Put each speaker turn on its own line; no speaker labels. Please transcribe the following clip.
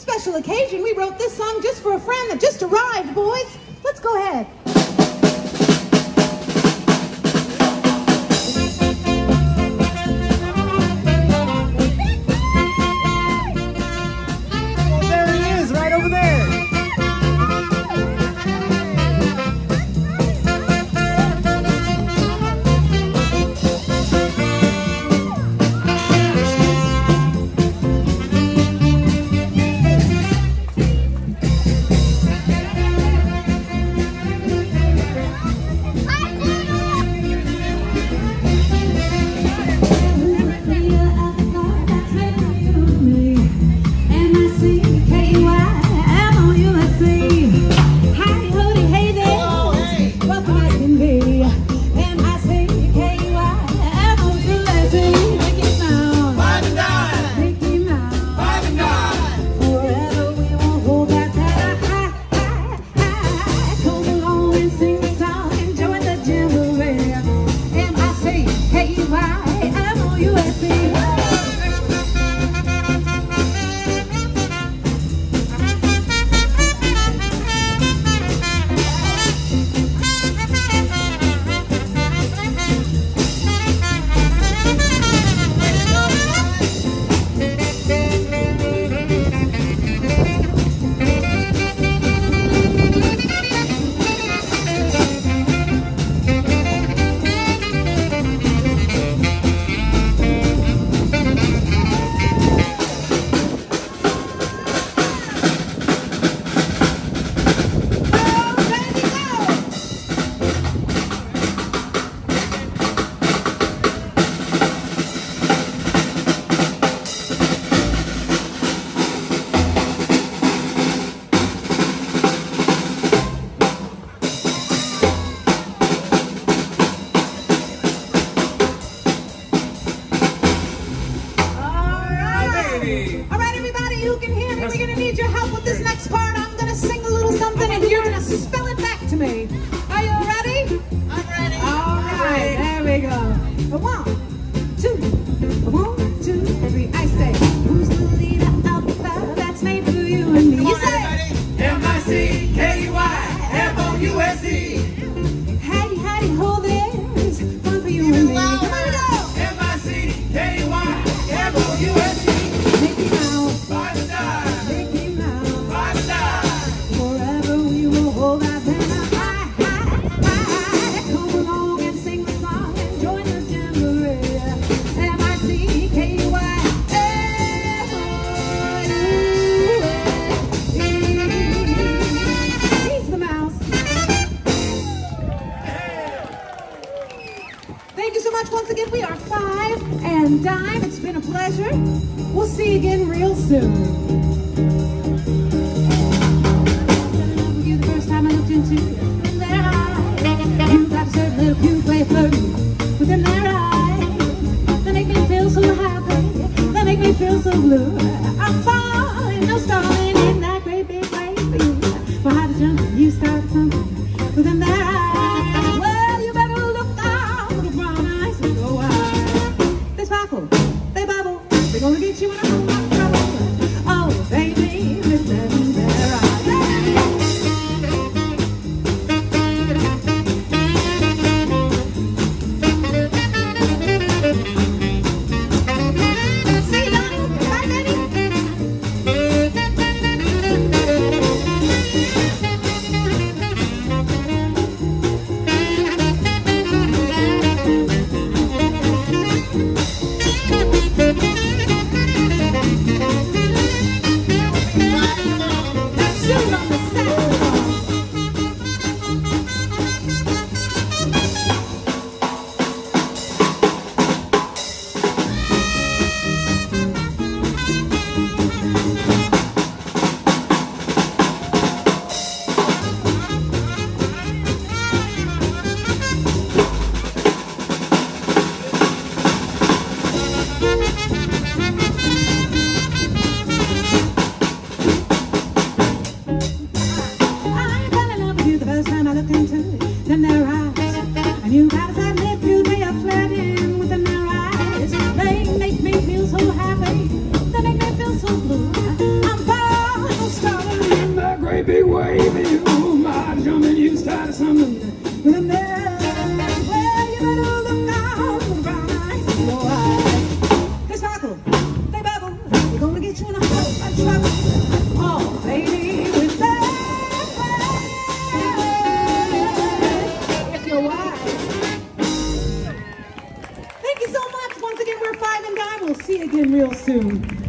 Special occasion, we wrote this song just for a friend that just arrived, boys. much. Once again, we are Five and Dime. It's been a pleasure. We'll see you again real soon. You the first time I looked into eyes. You got little within eyes. Make me feel so happy. They make me feel so blue. I'm falling, no stalling. apple. Hey, bubble. we're gonna get you a apple. Sparkle, bubble, they're gonna get you in a of trouble. Oh, baby, that if you're wise. Thank you so much. Once again, we're Five and Dime. We'll see you again real soon.